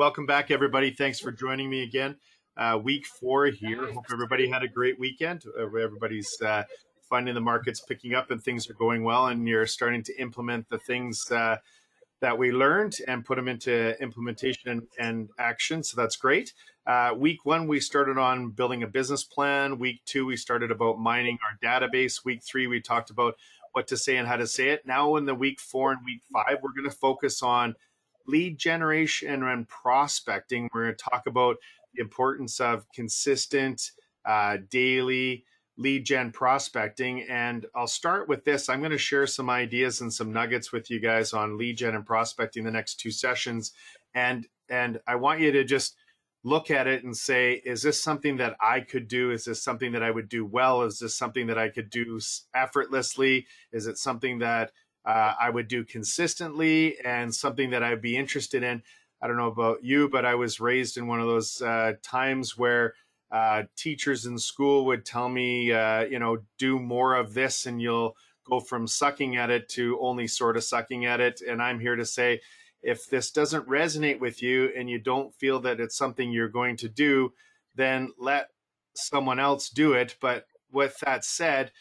welcome back, everybody. Thanks for joining me again. Uh, week four here. Hope everybody had a great weekend. Uh, everybody's uh, finding the markets picking up and things are going well, and you're starting to implement the things uh, that we learned and put them into implementation and, and action. So that's great. Uh, week one, we started on building a business plan. Week two, we started about mining our database. Week three, we talked about what to say and how to say it. Now, in the week four and week five, we're going to focus on lead generation and prospecting. We're going to talk about the importance of consistent, uh, daily lead gen prospecting. And I'll start with this. I'm going to share some ideas and some nuggets with you guys on lead gen and prospecting the next two sessions. And and I want you to just look at it and say, is this something that I could do? Is this something that I would do well? Is this something that I could do effortlessly? Is it something that uh, I would do consistently and something that I'd be interested in? I don't know about you, but I was raised in one of those uh, times where uh, teachers in school would tell me, uh, you know, do more of this and you'll go from sucking at it to only sort of sucking at it. And I'm here to say, if this doesn't resonate with you and you don't feel that it's something you're going to do, then let someone else do it. But with that said,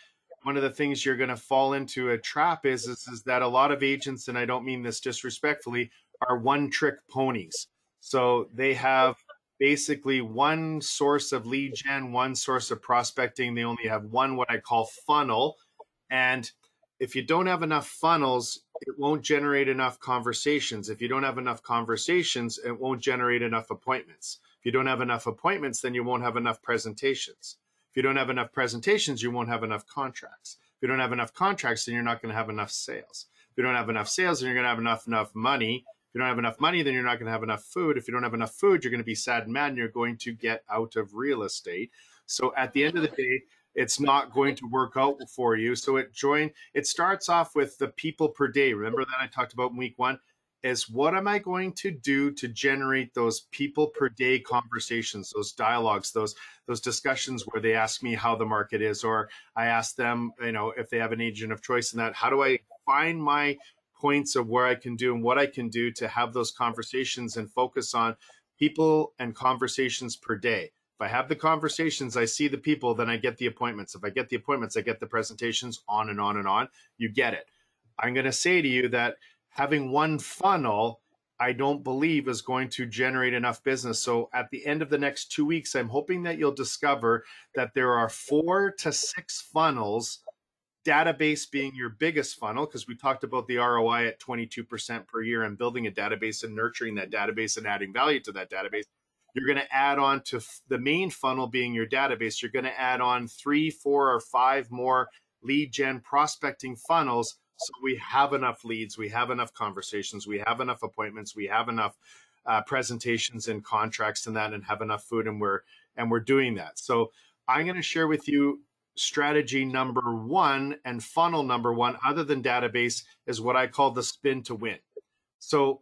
one of the things you're going to fall into a trap is, is, is that a lot of agents, and I don't mean this disrespectfully, are one trick ponies. So they have basically one source of lead gen, one source of prospecting. They only have one what I call funnel. And if you don't have enough funnels, it won't generate enough conversations. If you don't have enough conversations, it won't generate enough appointments. If you don't have enough appointments, then you won't have enough presentations. You don't have enough presentations, you won't have enough contracts. If you don't have enough contracts, then you're not going to have enough sales. If you don't have enough sales, then you're going to have enough enough money. If you don't have enough money, then you're not going to have enough food. If you don't have enough food, you're going to be sad and mad, and you're going to get out of real estate. So at the end of the day, it's not going to work out for you. So it join it starts off with the people per day. Remember that I talked about in week one? Is what am I going to do to generate those people per day conversations, those dialogues, those those discussions where they ask me how the market is, or I ask them, you know, if they have an agent of choice in that, how do I find my points of where I can do and what I can do to have those conversations and focus on people and conversations per day. If I have the conversations, I see the people, then I get the appointments. If I get the appointments, I get the presentations, on and on and on. You get it. I'm going to say to you that having one funnel, I don't believe is going to generate enough business. So at the end of the next two weeks, I'm hoping that you'll discover that there are four to six funnels database being your biggest funnel because we talked about the ROI at 22% per year and building a database and nurturing that database and adding value to that database you're going to add on to the main funnel being your database. You're going to add on three, four, or five more lead gen prospecting funnels. So we have enough leads, we have enough conversations, we have enough appointments, we have enough uh, presentations and contracts and that, and have enough food, and we're and we're doing that. So I'm going to share with you strategy number one and funnel number one, other than database, is what I call the spin to win. So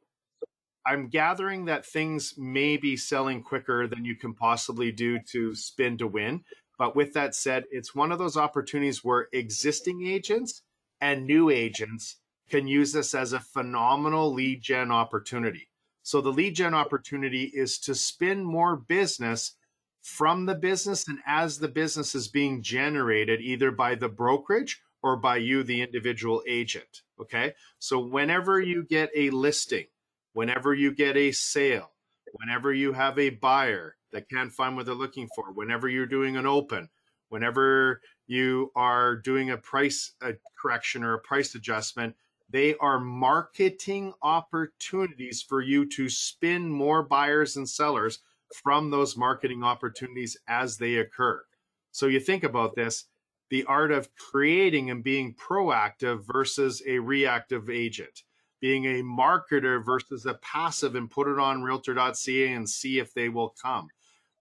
I'm gathering that things may be selling quicker than you can possibly do to spin to win. But with that said, it's one of those opportunities where existing agents and new agents can use this as a phenomenal lead gen opportunity. So the lead gen opportunity is to spin more business from the business and as the business is being generated either by the brokerage or by you, the individual agent. Okay. So whenever you get a listing, whenever you get a sale, whenever you have a buyer that can't find what they're looking for, whenever you're doing an open, whenever you are doing a price a correction or a price adjustment, they are marketing opportunities for you to spin more buyers and sellers from those marketing opportunities as they occur. So you think about this the art of creating and being proactive versus a reactive agent being a marketer versus a passive and put it on realtor.ca and see if they will come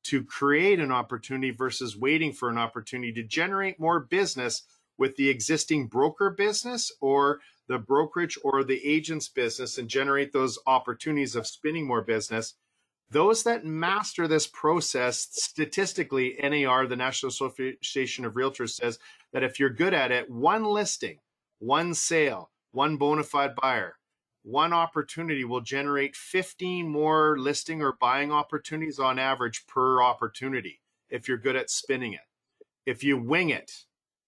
to create an opportunity versus waiting for an opportunity to generate more business with the existing broker business or the brokerage or the agent's business and generate those opportunities of spinning more business. Those that master this process, statistically, NAR, the National Association of Realtors, says that if you're good at it, one listing, one sale, one bona fide buyer, one opportunity will generate 15 more listing or buying opportunities on average per opportunity if you're good at spinning it. If you wing it,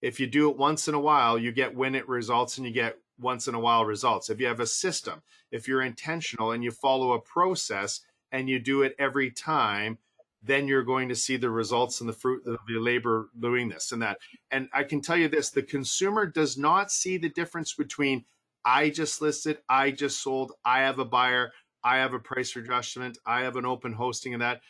if you do it once in a while, you get win it results and you get once in a while results. If you have a system, if you're intentional and you follow a process and you do it every time, then you're going to see the results and the fruit of your labor doing this and that. And I can tell you this the consumer does not see the difference between I just listed, I just sold, I have a buyer, I have a price adjustment, I have an open hosting and that,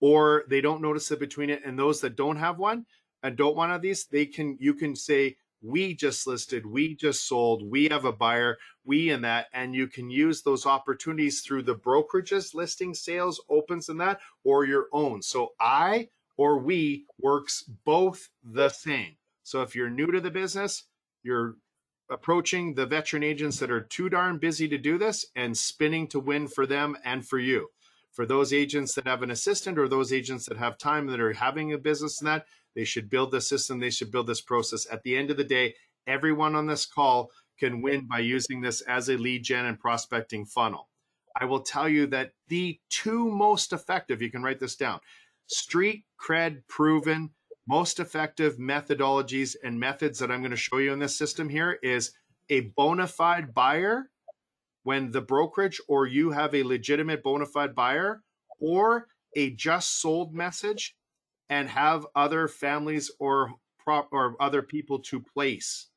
or they don't notice it between it. And those that don't have one and don't want one of these, they can you can say, we just listed, we just sold, we have a buyer, we in that, and you can use those opportunities through the brokerages, listing sales, opens and that, or your own. So I or we works both the same. So if you're new to the business, you're approaching the veteran agents that are too darn busy to do this and spinning to win for them and for you. For those agents that have an assistant or those agents that have time that are having a business in that, they should build the system, they should build this process. At the end of the day, everyone on this call can win by using this as a lead gen and prospecting funnel. I will tell you that the two most effective, you can write this down, street cred proven most effective methodologies and methods that I'm going to show you in this system here is a bona fide buyer when the brokerage or you have a legitimate bona fide buyer or a just sold message and have other families or prop or other people to place.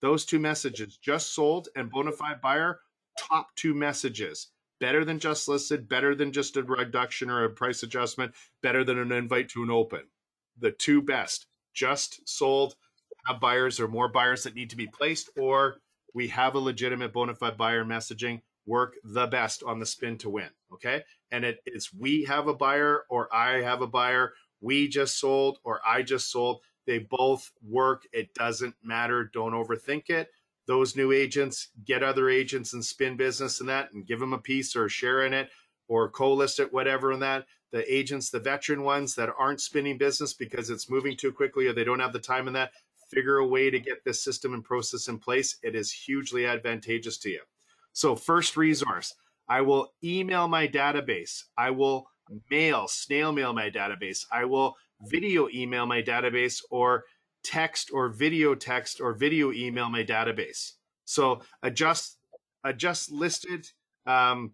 Those two messages just sold and bona fide buyer top two messages. Better than just listed better than just a reduction or a price adjustment better than an invite to an open the two best. Just sold. Have buyers or more buyers that need to be placed or we have a legitimate bona fide buyer messaging. Work the best on the spin to win okay? And it is we have a buyer or i have a buyer. We just sold or i just sold. They both work. It doesn't matter. Don't overthink it. Those new agents get other agents and spin business and that and give them a piece or share in it or co-list it whatever in that the agents, the veteran ones that aren't spinning business because it's moving too quickly or they don't have the time in that, figure a way to get this system and process in place. It is hugely advantageous to you. So, first resource, I will email my database. I will mail, snail mail my database. I will video email my database or text or video text or video email my database. So adjust adjust listed um,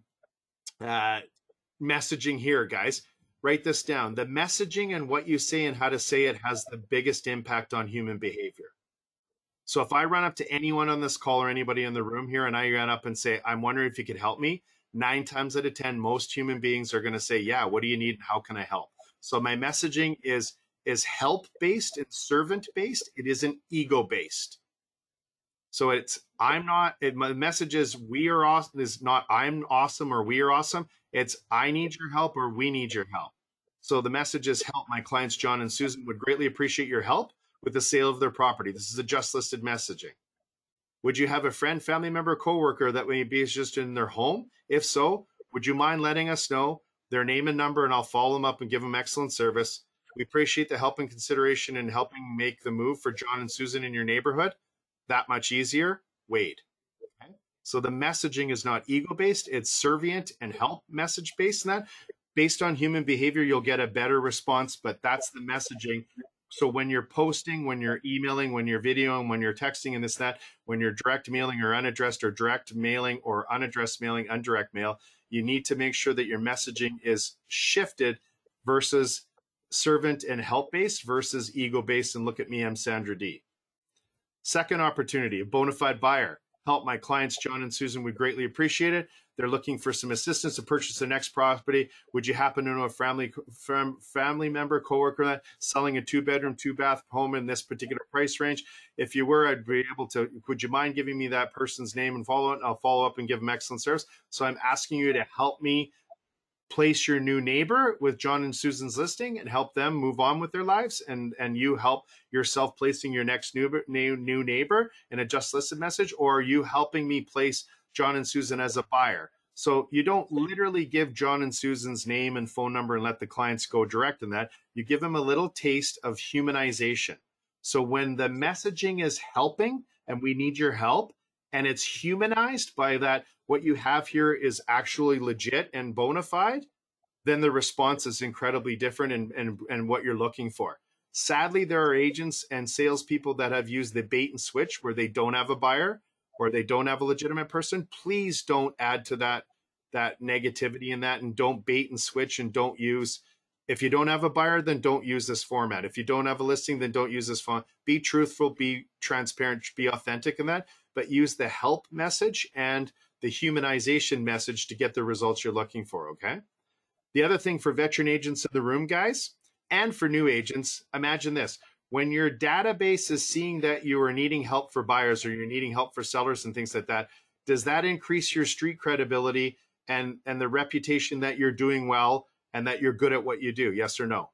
uh, messaging here, guys. Write this down. The messaging and what you say and how to say it has the biggest impact on human behavior. So if I run up to anyone on this call or anybody in the room here and I run up and say, I'm wondering if you could help me, nine times out of 10, most human beings are going to say, Yeah, what do you need? How can I help? So my messaging is is help based and servant based. It isn't ego based. So it's I'm not. It, my message is we are awesome. Is not I'm awesome or we are awesome. It's I need your help or we need your help. So the message is help. My clients John and Susan would greatly appreciate your help with the sale of their property. This is a just listed messaging. Would you have a friend, family member, coworker that may be just in their home? If so, would you mind letting us know their name and number, and I'll follow them up and give them excellent service. We appreciate the help and consideration in helping make the move for John and Susan in your neighborhood that much easier, Wade. So the messaging is not ego based, it's servient and help message based. And that based on human behavior, you'll get a better response, but that's the messaging. So when you're posting, when you're emailing, when you're videoing, when you're texting and this, that, when you're direct mailing or unaddressed or direct mailing or unaddressed mailing, undirect mail, you need to make sure that your messaging is shifted versus servant and help based versus ego based. And look at me, I'm Sandra Dee. Second opportunity, a bona fide buyer. Help my clients, John and Susan, would greatly appreciate it. They're looking for some assistance to purchase their next property. Would you happen to know a family family member, coworker that selling a two bedroom, two bath home in this particular price range? If you were, I'd be able to. Would you mind giving me that person's name and follow it? I'll follow up and give them excellent service. So I'm asking you to help me place your new neighbor with John and Susan's listing and help them move on with their lives and and you help yourself placing your next new new, new neighbor in a just listed message or are you helping me place John and Susan as a buyer. So you don't literally give John and Susan's name and phone number and let the clients go direct in that. You give them a little taste of humanization. So when the messaging is helping and we need your help and it's humanized by that what you have here is actually legit and bona fide, then the response is incredibly different and, and, and what you're looking for. Sadly, there are agents and salespeople that have used the bait and switch where they don't have a buyer or they don't have a legitimate person. Please don't add to that that negativity in that and don't bait and switch and don't use if you don't have a buyer then don't use this format if you don't have a listing then don't use this font be truthful be transparent be authentic in that but use the help message and the humanization message to get the results you're looking for okay? The other thing for veteran agents in the room guys and for new agents imagine this. When your database is seeing that you are needing help for buyers or you're needing help for sellers and things like that does that increase your street credibility and and the reputation that you're doing well and that you're good at what you do? Yes or no?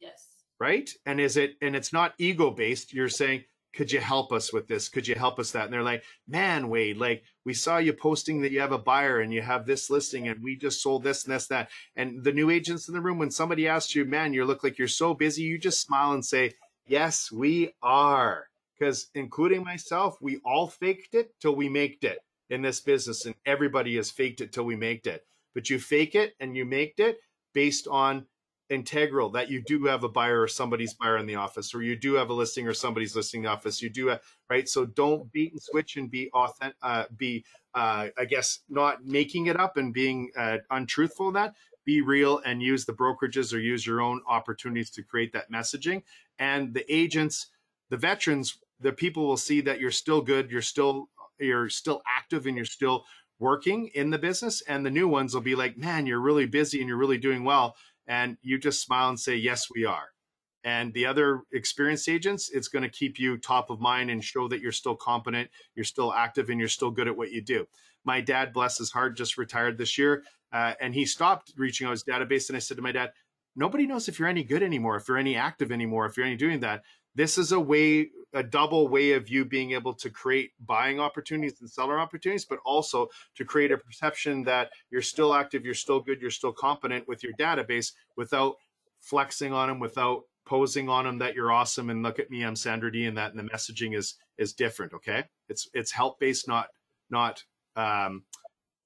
Yes. right? And is it and it's not ego based you're saying could you help us with this? Could you help us that? And they're like man wade like we saw you posting that you have a buyer and you have this listing and we just sold this and this that. And the new agents in the room when somebody asks you man you look like you're so busy you just smile and say yes we are. Because including myself we all faked it till we made it in this business and everybody has faked it till we made it. But you fake it and you make it based on integral that you do have a buyer or somebody's buyer in the office or you do have a listing or somebody's listing in the office you do have right? So don't beat and switch and be authentic uh, be uh, i guess not making it up and being uh, untruthful in that. Be real and use the brokerages or use your own opportunities to create that messaging. And the agents the veterans the people will see that you're still good you're still you're still active and you're still working in the business. And the new ones will be like man you're really busy and you're really doing well and you just smile and say yes we are. And the other experienced agents it's going to keep you top of mind and show that you're still competent you're still active and you're still good at what you do. My dad bless his heart just retired this year uh, and he stopped reaching out his database and i said to my dad nobody knows if you're any good anymore if you're any active anymore if you're any doing that. This is a way a double way of you being able to create buying opportunities and seller opportunities but also to create a perception that you're still active you're still good you're still competent with your database without flexing on them without posing on them that you're awesome and look at me i'm sandra dee and that and the messaging is is different okay? It's it's help based not not um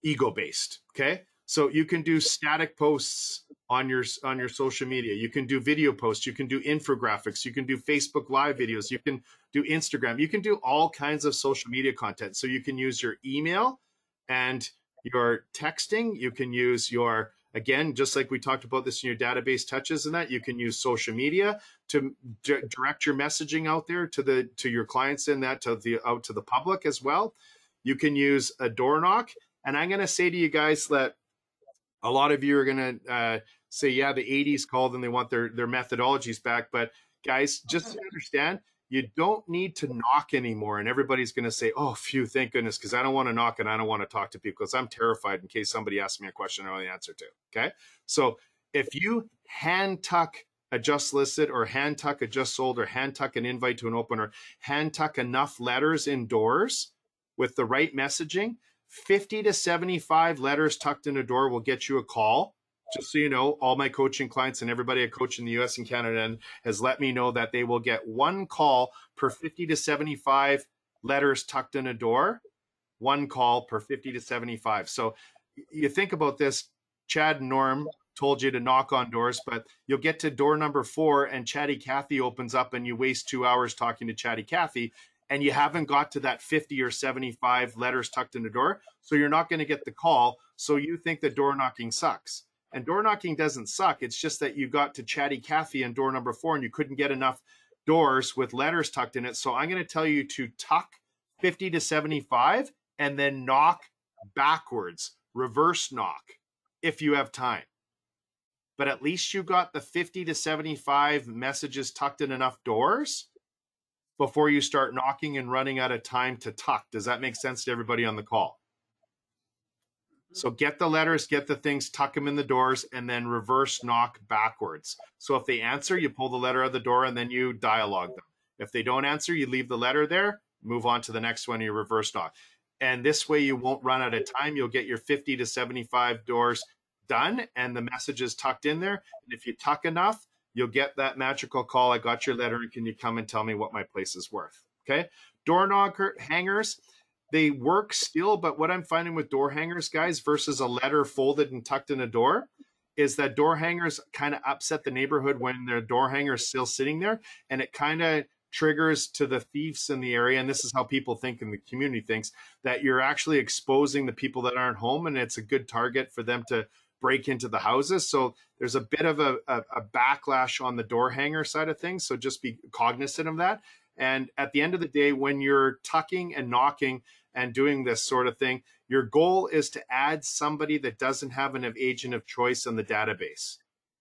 ego based okay? So you can do static posts on your on your social media. You can do video posts, you can do infographics, you can do Facebook live videos, you can do Instagram. You can do all kinds of social media content. So you can use your email and your texting, you can use your again just like we talked about this in your database touches and that you can use social media to direct your messaging out there to the to your clients in that to the out to the public as well you can use a door knock and i'm going to say to you guys that a lot of you are going to uh, say, yeah, the 80s called and they want their, their methodologies back. But guys, just uh-huh. to understand, you don't need to knock anymore. And everybody's going to say, oh, phew, thank goodness, because I don't want to knock and I don't want to talk to people because I'm terrified in case somebody asks me a question I know the answer to. Okay. So if you hand tuck a just listed or hand tuck a just sold or hand tuck an invite to an opener, hand tuck enough letters indoors with the right messaging, 50 to 75 letters tucked in a door will get you a call. Just so you know, all my coaching clients and everybody I coach in the US and Canada has let me know that they will get one call per 50 to 75 letters tucked in a door, one call per 50 to 75. So you think about this, Chad Norm told you to knock on doors, but you'll get to door number four and Chatty Cathy opens up and you waste two hours talking to Chatty Cathy and you haven't got to that 50 or 75 letters tucked in the door. So you're not going to get the call. So you think that door knocking sucks. And door knocking doesn't suck. It's just that you got to Chatty Cathy and door number four and you couldn't get enough doors with letters tucked in it. So I'm going to tell you to tuck 50 to 75 and then knock backwards, reverse knock if you have time. But at least you got the 50 to 75 messages tucked in enough doors before you start knocking and running out of time to tuck. Does that make sense to everybody on the call? So get the letters, get the things, tuck them in the doors, and then reverse knock backwards. So if they answer, you pull the letter out of the door and then you dialogue them. If they don't answer, you leave the letter there, move on to the next one, you reverse knock. And this way you won't run out of time. You'll get your 50 to 75 doors done and the message is tucked in there. And if you tuck enough, you'll get that magical call. I got your letter. And can you come and tell me what my place is worth? Okay. Door knocker hangers, they work still, but what I'm finding with door hangers, guys, versus a letter folded and tucked in a door, is that door hangers kind of upset the neighborhood when their door hanger is still sitting there, and it kind of triggers to the thieves in the area and this is how people think in the community thinks that you're actually exposing the people that aren't home and it's a good target for them to break into the houses. So there's a bit of a, a, a backlash on the door hanger side of things so just be cognizant of that. And at the end of the day when you're tucking and knocking and doing this sort of thing your goal is to add somebody that doesn't have an agent of choice in the database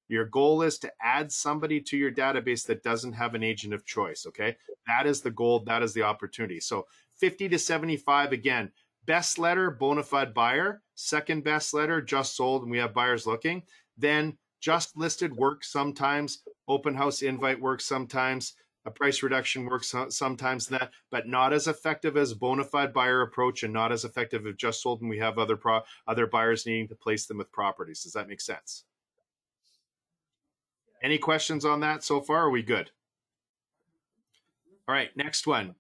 your goal is to add somebody to your database that doesn't have an agent of choice. Okay. That is the goal. That is the opportunity. So 50 to 75, again, best letter, bona fide buyer. Second best letter, just sold, and we have buyers looking. Then just listed works sometimes. Open house invite works sometimes. A price reduction works sometimes that, but not as effective as bona fide buyer approach and not as effective if just sold and we have other pro, other buyers needing to place them with properties. Does that make sense? Any questions on that so far? Are we good? All right, next one.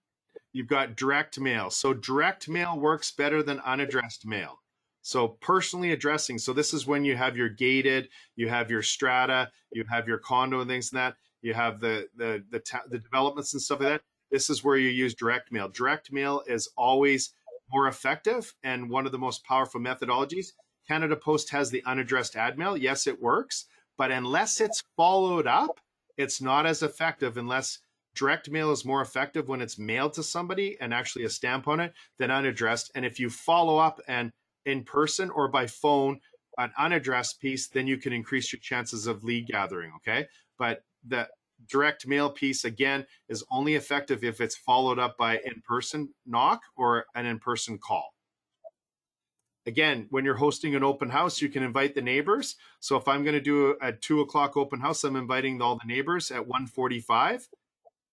You've got direct mail. So direct mail works better than unaddressed mail. So personally addressing. So this is when you have your gated, you have your strata, you have your condo and things like that. You have the the the, the developments and stuff like that. This is where you use direct mail. Direct mail is always more effective and one of the most powerful methodologies. Canada Post has the unaddressed ad mail. Yes, it works, but unless it's followed up, it's not as effective unless direct mail is more effective when it's mailed to somebody and actually a stamp on it than unaddressed. And if you follow up and in person or by phone, an unaddressed piece, then you can increase your chances of lead gathering. Okay. But the direct mail piece, again, is only effective if it's followed up by in person knock or an in person call again, when you're hosting an open house, you can invite the neighbors. So if I'm going to do a, a two o'clock open house, I'm inviting all the neighbors at 145.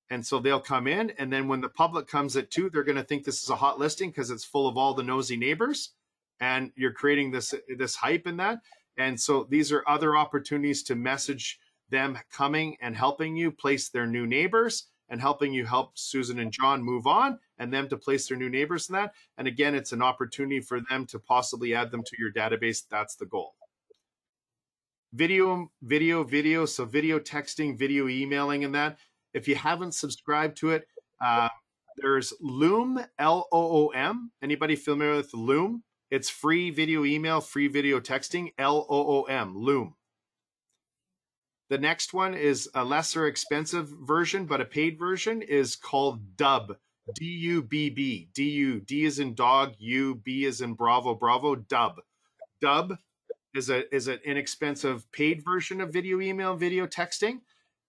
And so they'll come in. And then when the public comes at two, they're going to think this is a hot listing because it's full of all the nosy neighbors. And you're creating this this hype in that. And so these are other opportunities to message them coming and helping you place their new neighbors and helping you help Susan and John move on and them to place their new neighbors in that. And again, it's an opportunity for them to possibly add them to your database. That's the goal. Video, video, video. So video texting, video emailing, and that. If you haven't subscribed to it, uh, there's Loom, L O O M. Anybody familiar with Loom? It's free video email, free video texting, L O O M, Loom. The next one is a lesser expensive version, but a paid version is called Dubb. D U B B. D U D is in dog, U B is in Bravo, Bravo, Dubb. Dubb is a is an inexpensive paid version of video email, video texting.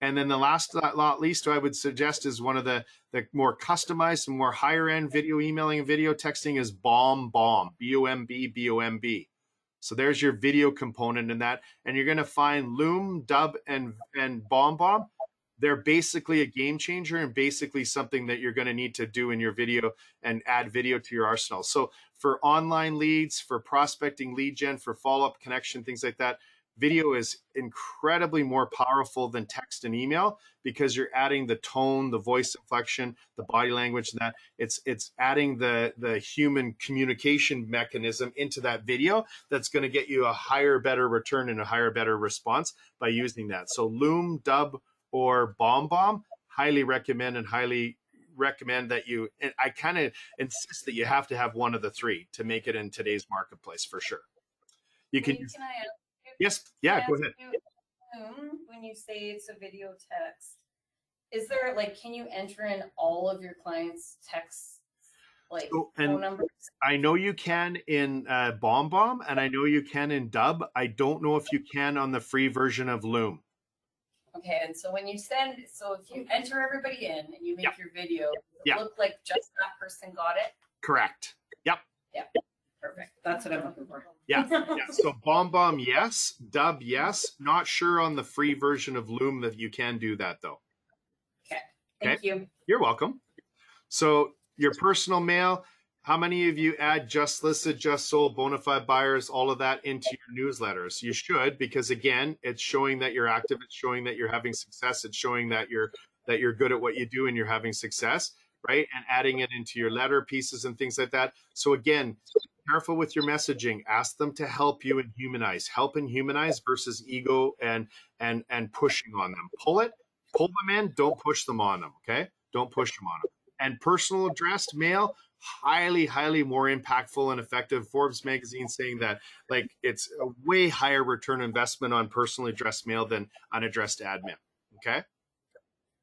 And then the last not least I would suggest is one of the the more customized and more higher end video emailing and video texting is Bomb Bomb, B O M B B O M B. So there's your video component in that. And you're going to find Loom, Dubb, and, and BombBomb. They're basically a game changer and basically something that you're going to need to do in your video and add video to your arsenal. So for online leads, for prospecting lead gen, for follow up connection, things like that, video is incredibly more powerful than text and email because you're adding the tone the voice inflection the body language and that. It's it's adding the the human communication mechanism into that video that's going to get you a higher better return and a higher better response by using that. So loom Dubb, or BombBomb highly recommend and highly recommend that you and i kind of insist that you have to have one of the three to make it in today's marketplace for sure. You can, can I Yes, yeah, go ahead. When you say it's a video text, is there like, can you enter in all of your clients' texts, like So, phone numbers? I know you can in uh, BombBomb, and I know you can in Dubb. I don't know if you can on the free version of Loom. Okay, and so when you send, so if you enter everybody in and you make Yeah. your video, does it Yeah. look like just that person got it? Correct. Perfect. That's what I'm looking for. Yeah, yeah. So BombBomb, yes. Dubb yes. Not sure on the free version of Loom that you can do that though. Okay. Thank you. You're welcome. So your personal mail. How many of you add just listed, just sold, bona fide buyers, all of that into your newsletters? You should, because again, it's showing that you're active. It's showing that you're having success. It's showing that you're that you're good at what you do and you're having success. right? And adding it into your letter pieces and things like that. So again, careful with your messaging. Ask them to help you and humanize. Help and humanize versus ego and and and pushing on them. Pull it, pull them in. Don't push them on them. Okay, don't push them on them. And personal addressed mail, highly, highly more impactful and effective. Forbes magazine saying that like it's a way higher return investment on personally addressed mail than unaddressed admin. Okay,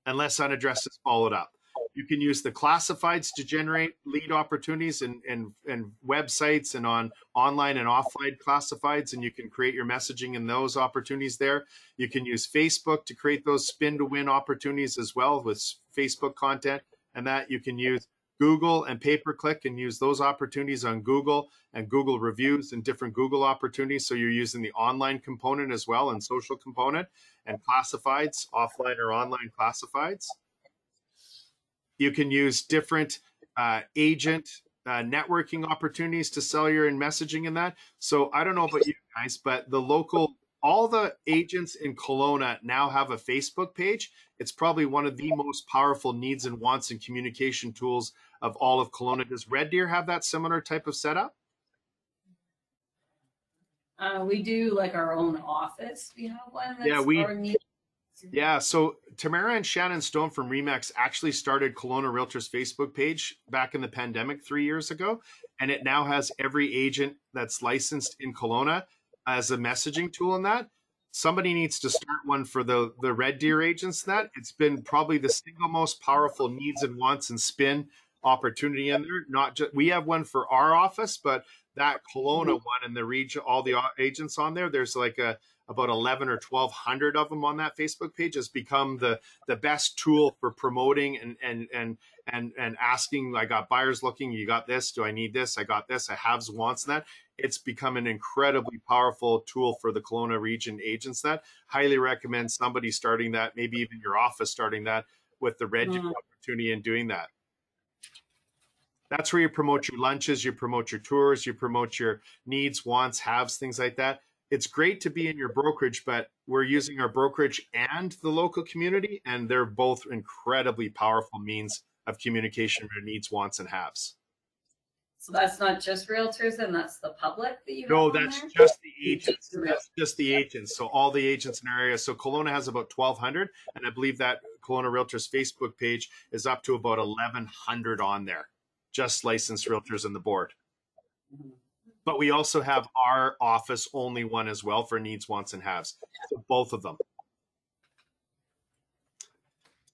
unless unaddressed is followed up. You can use the classifieds to generate lead opportunities and, and, and websites and on online and offline classifieds, and you can create your messaging in those opportunities there. You can use Facebook to create those spin to win opportunities as well with Facebook content, and that you can use Google and pay per click and use those opportunities on Google and Google reviews and different Google opportunities. So you're using the online component as well and social component and classifieds, offline or online classifieds. You can use different uh, agent uh, networking opportunities to sell your and messaging in that. So I don't know about you guys, but the local, all the agents in Kelowna now have a Facebook page. It's probably one of the most powerful needs and wants and communication tools of all of Kelowna. Does Red Deer have that similar type of setup? Uh, we do like our own office. We have one. yeah, we yeah, so Tamara and Shannon Stone from Remax actually started Kelowna Realtors Facebook page back in the pandemic three years ago, and it now has every agent that's licensed in Kelowna as a messaging tool in that. Somebody needs to start one for the the Red Deer agents. That it's been probably the single most powerful needs and wants and spin opportunity in there. Not just we have one for our office, but that Kelowna mm-hmm. one and the region, all the agents on there. There's like a about 11 or 1200 of them on that Facebook page has become the the best tool for promoting and and and and and asking I got buyers looking you got this do I need this? I got this I have wants that. It's become an incredibly powerful tool for the Kelowna region agents that highly recommend somebody starting that maybe even your office starting that with the red mm. opportunity and doing that. That's where you promote your lunches you promote your tours you promote your needs wants haves things like that it's great to be in your brokerage, but we're using our brokerage and the local community, and they're both incredibly powerful means of communication for needs, wants, and haves. So that's not just realtors, and that's the public that you. No, that's there? just the agents. That's just the agents. So all the agents in our area. So Kelowna has about twelve hundred, and I believe that Kelowna Realtors Facebook page is up to about eleven hundred on there, just licensed realtors in the board. Mm-hmm but we also have our office only one as well for needs, wants, and haves. So both of them.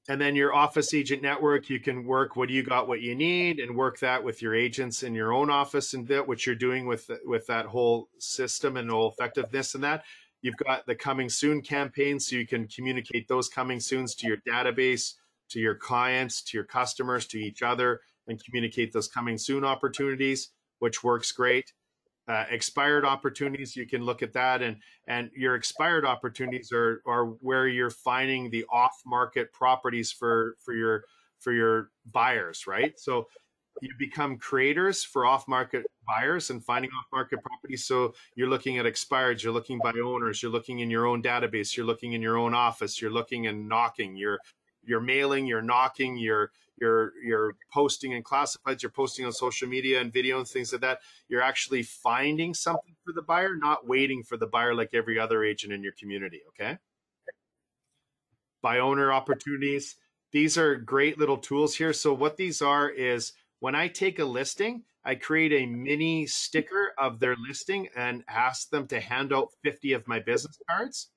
And then your office agent network, you can work what you got, what you need, and work that with your agents in your own office and that what you're doing with with that whole system and whole effectiveness and that. You've got the coming soon campaign, so you can communicate those coming soons to your database, to your clients, to your customers, to each other, and communicate those coming soon opportunities, which works great uh, expired opportunities you can look at that and and your expired opportunities are are where you're finding the off market properties for for your for your buyers right? So you become creators for off market buyers and finding off market properties. So you're looking at expired you're looking by owners you're looking in your own database you're looking in your own office you're looking and knocking you're you're mailing you're knocking you're you're you're posting in classifieds, you're posting on social media and video and things like that. You're actually finding something for the buyer, not waiting for the buyer like every other agent in your community. Okay. Buy owner opportunities. These are great little tools here. So what these are is when I take a listing, I create a mini sticker of their listing and ask them to hand out 50 of my business cards.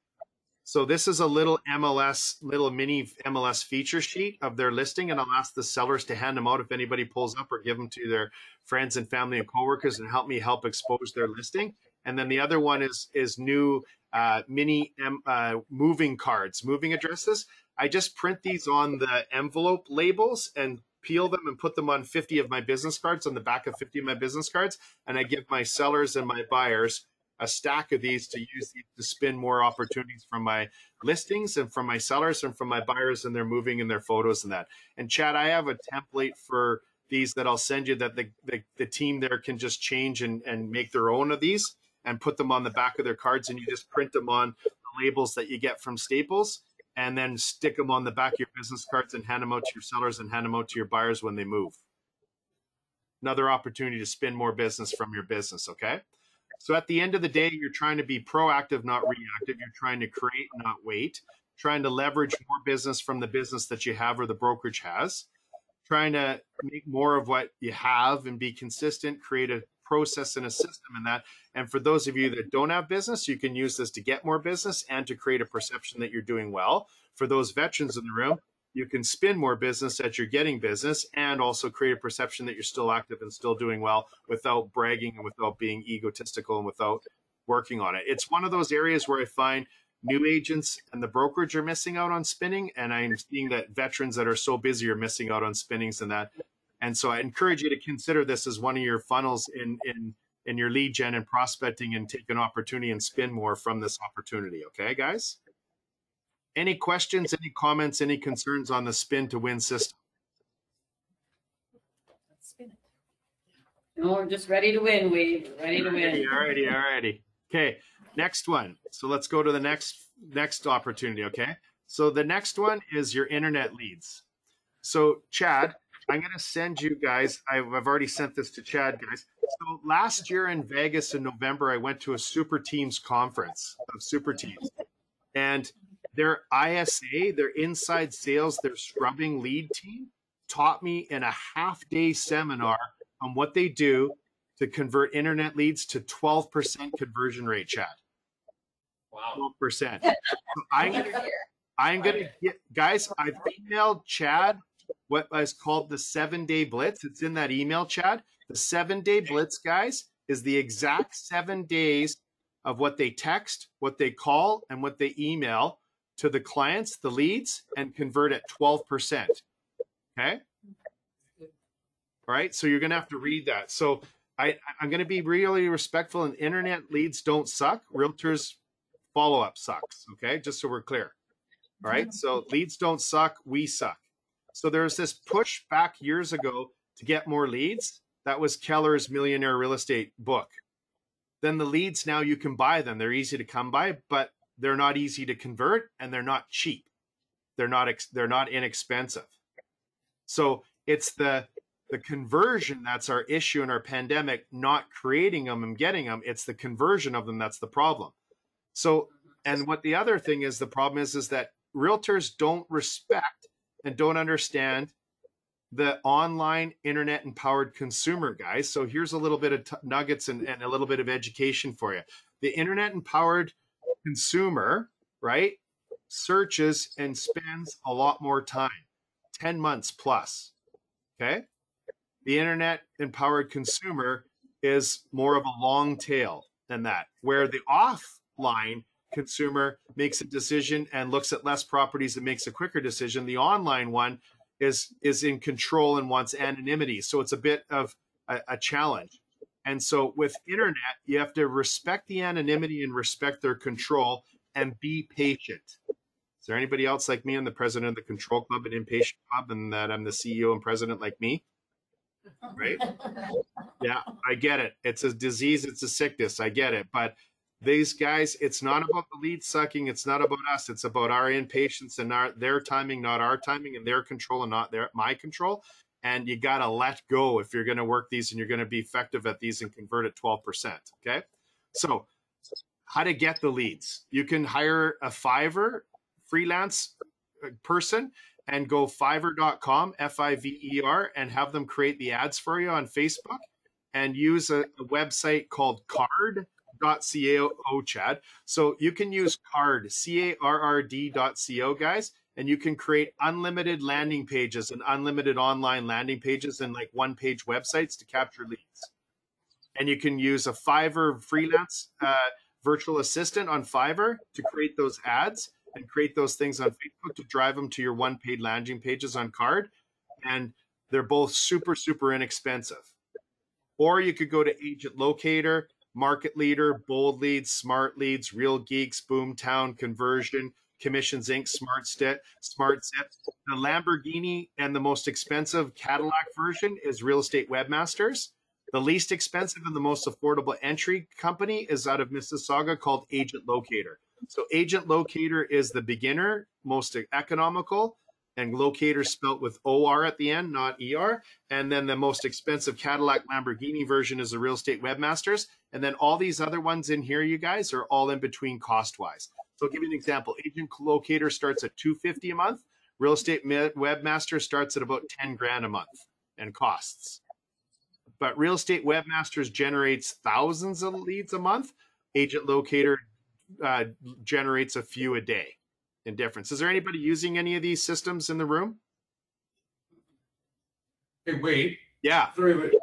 So this is a little MLS, little mini MLS feature sheet of their listing, and I'll ask the sellers to hand them out if anybody pulls up or give them to their friends and family and coworkers and help me help expose their listing. And then the other one is is new uh, mini uh, moving cards, moving addresses. I just print these on the envelope labels and peel them and put them on 50 of my business cards on the back of 50 of my business cards, and I give my sellers and my buyers a stack of these to use to spin more opportunities from my listings and from my sellers and from my buyers and their moving and their photos and that. And Chad, I have a template for these that I'll send you that the, the, the team there can just change and, and make their own of these and put them on the back of their cards and you just print them on the labels that you get from Staples and then stick them on the back of your business cards and hand them out to your sellers and hand them out to your buyers when they move. Another opportunity to spin more business from your business, okay? So at the end of the day, you're trying to be proactive, not reactive. You're trying to create, not wait. Trying to leverage more business from the business that you have or the brokerage has. Trying to make more of what you have and be consistent, create a process and a system in that. And for those of you that don't have business, you can use this to get more business and to create a perception that you're doing well. For those veterans in the room, you can spin more business that you're getting business and also create a perception that you're still active and still doing well without bragging and without being egotistical and without working on it. It's one of those areas where I find new agents and the brokerage are missing out on spinning. And I'm seeing that veterans that are so busy are missing out on spinnings and that and so I encourage you to consider this as one of your funnels in in in your lead gen and prospecting and take an opportunity and spin more from this opportunity. Okay, guys? Any questions, any comments, any concerns on the spin to win system? Let's spin it. No, we're just ready to win, we ready to win. Alrighty, alrighty. Okay, next one. So let's go to the next next opportunity. Okay. So the next one is your internet leads. So Chad, I'm going to send you guys. I've, I've already sent this to Chad, guys. So last year in Vegas in November, I went to a Super Teams conference of Super Teams, and their ISA, their inside sales, their scrubbing lead team, taught me in a half day seminar on what they do to convert internet leads to 12% conversion rate, Chad. Wow. 12%. So I'm gonna, I'm gonna get guys, I've emailed Chad what is called the seven day blitz. It's in that email, Chad. The seven day blitz, guys, is the exact seven days of what they text, what they call, and what they email to the clients, the leads, and convert at 12%. Okay. All right. So you're going to have to read that. So I, I'm going to be really respectful, and internet leads don't suck. Realtors follow up sucks. Okay. Just so we're clear. All right. So leads don't suck. We suck. So there was this push back years ago to get more leads. That was Keller's Millionaire Real Estate book. Then the leads now you can buy them. They're easy to come by, but they're not easy to convert and they're not cheap. They're not ex- they're not inexpensive. So it's the the conversion that's our issue in our pandemic, not creating them and getting them. It's the conversion of them that's the problem. So, and what the other thing is, the problem is, is that realtors don't respect and don't understand the online internet empowered consumer guys so here's a little bit of t- nuggets and, and a little bit of education for you the internet empowered consumer right searches and spends a lot more time 10 months plus okay the internet empowered consumer is more of a long tail than that where the offline consumer makes a decision and looks at less properties and makes a quicker decision. The online one is is in control and wants anonymity, so it's a bit of a, a challenge. And so with internet, you have to respect the anonymity and respect their control and be patient. Is there anybody else like me? I'm the president of the Control Club and Impatient Club, and that I'm the CEO and president like me. Right? yeah, I get it. It's a disease, it's a sickness. I get it. But these guys, it's not about the lead sucking. It's not about us. It's about our impatience and our their timing, not our timing, and their control and not their my control. And you got to let go if you're going to work these and you're going to be effective at these and convert at 12%. Okay. So, how to get the leads? You can hire a Fiverr freelance uh, person and go fiverr.com, F I V E R, and have them create the ads for you on Facebook and use a, a website called Carrd carrd.co, Chad. So you can use Carrd, C A R R D.co, guys, and you can create unlimited landing pages and unlimited online landing pages and like one page websites to capture leads. And you can use a Fiverr freelance uh, virtual assistant on Fiverr to create those ads and create those things on Facebook to drive them to your one paid landing pages on Carrd. And they're both super, super inexpensive. Or you could go to Agent Locator Market Leader, Bold Leads, Smart Leads, Real Geeks, Boomtown, Conversion, Commissions Inc., Smart Step, Smart Step. The Lamborghini and the most expensive Cadillac version is Real Estate Webmasters. The least expensive and the most affordable entry company is out of Mississauga called Agent Locator. So agent locator is the beginner, most economical, and locator spelt with OR at the end, not ER. And then the most expensive Cadillac Lamborghini version is the real estate webmasters. And then all these other ones in here, you guys, are all in between cost wise. So I'll give you an example. Agent locator starts at 250 a month. Real estate webmaster starts at about 10 grand a month and costs. But real estate webmasters generates thousands of leads a month. Agent locator uh, generates a few a day in difference. Is there anybody using any of these systems in the room? Hey, wait. Yeah. Sorry, wait.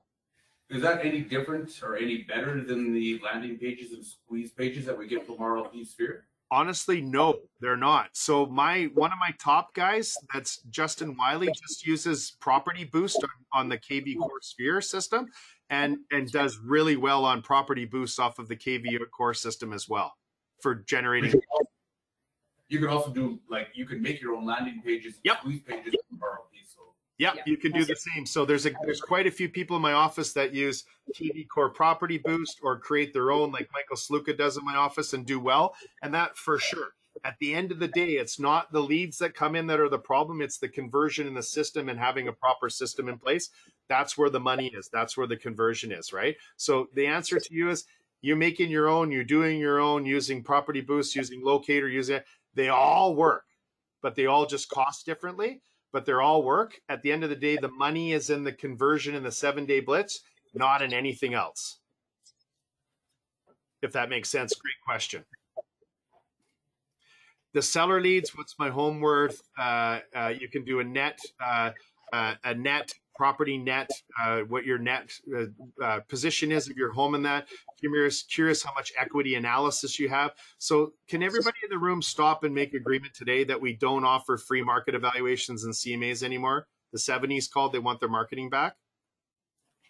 Is that any different or any better than the landing pages and squeeze pages that we get from RLP Sphere? Honestly, no, they're not. So my one of my top guys, that's Justin Wiley, just uses Property Boost on, on the KV Core Sphere system, and and does really well on Property Boost off of the KV Core system as well for generating. You can also do like you can make your own landing pages, yep. pages from Yeah, you can do the same. So there's a there's quite a few people in my office that use KV Core Property Boost or create their own, like Michael Sluka does in my office, and do well. And that for sure. At the end of the day, it's not the leads that come in that are the problem. It's the conversion in the system and having a proper system in place. That's where the money is. That's where the conversion is, right? So the answer to you is you're making your own, you're doing your own using Property Boost, using Locator, using it. They all work, but they all just cost differently but they're all work. At the end of the day, the money is in the conversion in the seven day blitz, not in anything else. If that makes sense, great question. The seller leads, what's my home worth? Uh, uh, you can do a net, uh, uh a net property net, uh, what your net uh, uh, position is of your home in that. Curious, curious how much equity analysis you have. So, can everybody in the room stop and make agreement today that we don't offer free market evaluations and CMAs anymore? The 70s called, they want their marketing back.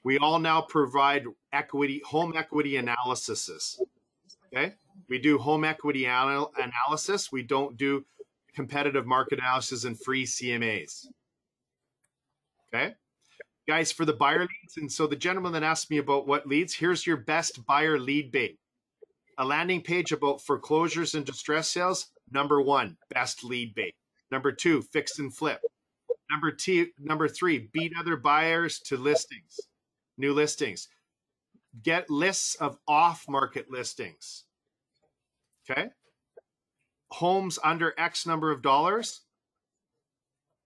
We all now provide equity, home equity analyses. Okay, we do home equity anal- analysis. We don't do competitive market analysis and free CMAs. Okay guys for the buyer leads. And so the gentleman that asked me about what leads, here's your best buyer lead bait. A landing page about foreclosures and distress sales. Number one, best lead bait. Number two, fix and flip. Number two, number three, beat other buyers to listings, new listings. Get lists of off-market listings. Okay. Homes under X number of dollars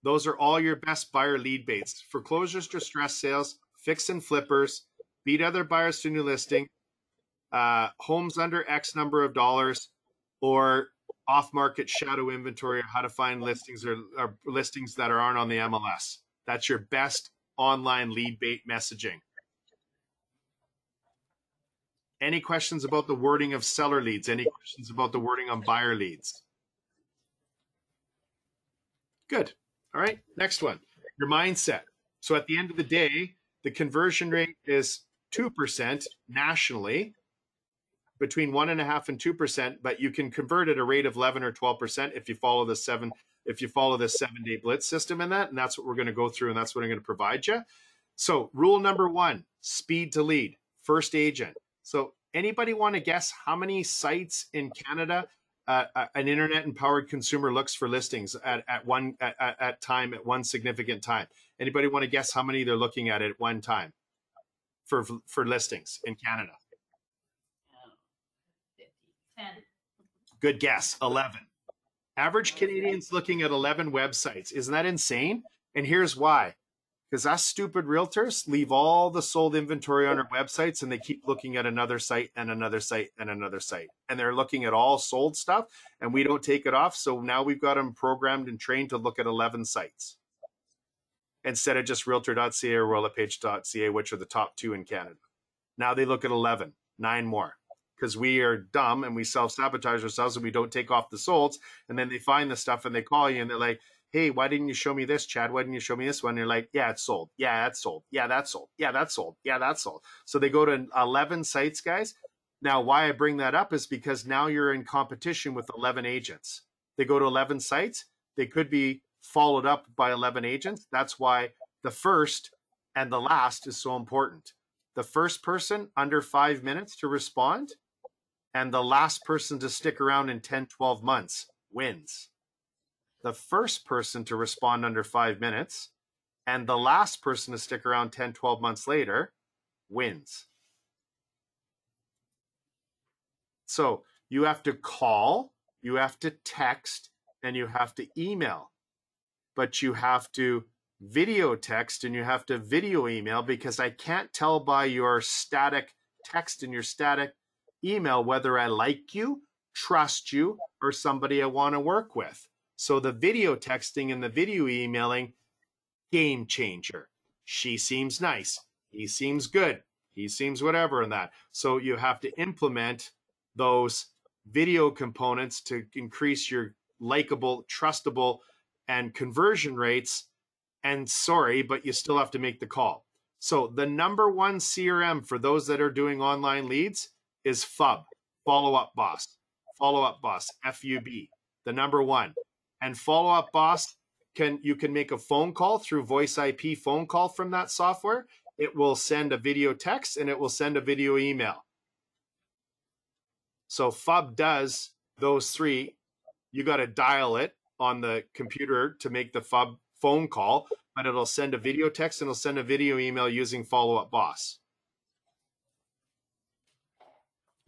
those are all your best buyer lead baits. Foreclosures, distress sales, fix and flippers, beat other buyers to new listing, uh, homes under X number of dollars, or off market shadow inventory, or how to find listings or, or listings that aren't on the MLS. That's your best online lead bait messaging. Any questions about the wording of seller leads? Any questions about the wording on buyer leads? Good. All right, next one, your mindset. So at the end of the day, the conversion rate is 2% nationally, between one and a half and two percent, but you can convert at a rate of 11 or 12% if you follow the seven, if you follow this seven day blitz system in that. And that's what we're going to go through, and that's what I'm going to provide you. So, rule number one speed to lead, first agent. So, anybody want to guess how many sites in Canada uh, an internet empowered consumer looks for listings at, at one at, at time at one significant time. Anybody want to guess how many they're looking at at one time for for listings in canada? 10 good guess 11 average canadians looking at 11 websites. Isn't that insane? And here's why because us stupid realtors leave all the sold inventory on our websites and they keep looking at another site and another site and another site. And they're looking at all sold stuff and we don't take it off. So now we've got them programmed and trained to look at 11 sites. Instead of just realtor.ca or royallepage.ca which are the top two in canada. Now they look at 11 nine more. Because we are dumb and we self-sabotage ourselves and we don't take off the solds. And then they find the stuff and they call you and they're like hey, why didn't you show me this, Chad? Why didn't you show me this one? And you're like, yeah, it's sold. Yeah, that's sold. Yeah, that's sold. Yeah, that's sold. Yeah, that's sold. So they go to 11 sites, guys. Now, why I bring that up is because now you're in competition with 11 agents. They go to 11 sites. They could be followed up by 11 agents. That's why the first and the last is so important. The first person under five minutes to respond and the last person to stick around in 10, 12 months wins. The first person to respond under five minutes and the last person to stick around 10, 12 months later wins. So you have to call, you have to text, and you have to email. But you have to video text and you have to video email because I can't tell by your static text and your static email whether I like you, trust you, or somebody I want to work with. So the video texting and the video emailing, game changer. She seems nice. He seems good. He seems whatever in that. So you have to implement those video components to increase your likable, trustable, and conversion rates. And sorry, but you still have to make the call. So the number one CRM for those that are doing online leads is FUB, Follow Up Boss. Follow Up Boss, FUB, the number one. And Follow Up Boss can you can make a phone call through voice IP phone call from that software. It will send a video text and it will send a video email. So FUB does those three. You got to dial it on the computer to make the FUB phone call, but it'll send a video text and it'll send a video email using Follow Up Boss.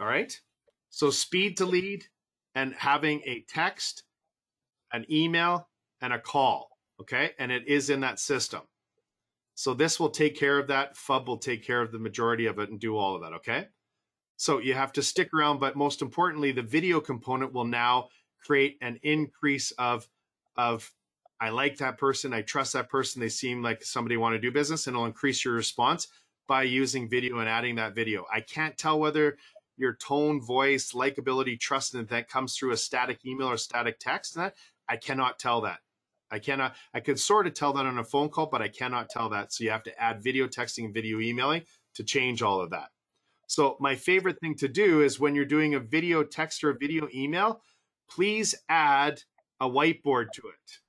All right. So speed to lead and having a text, an email, and a call. Okay. And it is in that system. So this will take care of that. FUB will take care of the majority of it and do all of that. Okay. So you have to stick around, but most importantly, the video component will now create an increase of of I like that person, I trust that person, they seem like somebody want to do business, and it'll increase your response by using video and adding that video. I can't tell whether your tone, voice, likability, trust, and that comes through a static email or static text. And That I cannot tell that. I cannot. I could sort of tell that on a phone call, but I cannot tell that. So you have to add video texting and video emailing to change all of that. So my favorite thing to do is when you're doing a video text or a video email, please add a whiteboard to it.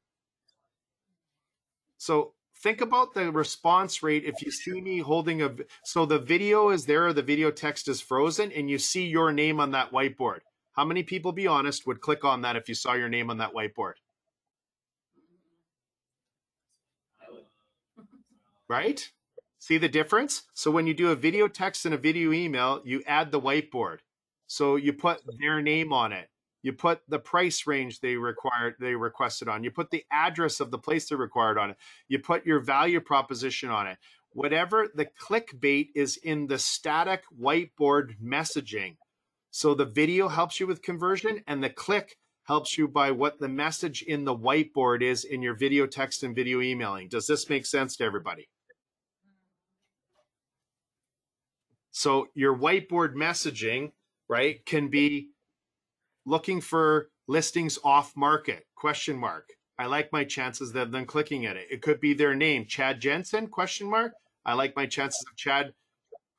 So think about the response rate if you see me holding a so the video is there the video text is frozen and you see your name on that whiteboard. How many people be honest would click on that if you saw your name on that whiteboard? Right? See the difference? So when you do a video text and a video email, you add the whiteboard. So you put their name on it. You put the price range they required they requested on. You put the address of the place they required on it. You put your value proposition on it. Whatever the clickbait is in the static whiteboard messaging. So the video helps you with conversion and the click helps you by what the message in the whiteboard is in your video text and video emailing. Does this make sense to everybody? So your whiteboard messaging, right, can be looking for listings off market, question mark. I like my chances of them clicking at it. It could be their name, Chad Jensen, question mark. I like my chances of Chad